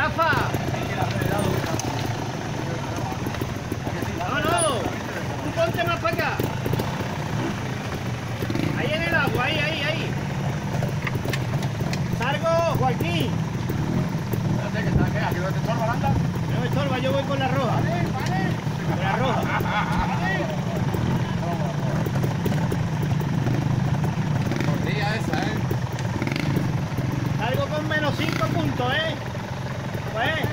Rafa. No, no. Tú ponte más para acá. Ahí en el agua, ahí, ahí, ahí. Sargo, Joaquín. Espérate, que está aquí, aquí no estorba, Landa. No me estorba, yo voy con la roja. Vale, vale. Con la roja. Esa, eh. Salgo con menos 5 puntos, eh. Hey.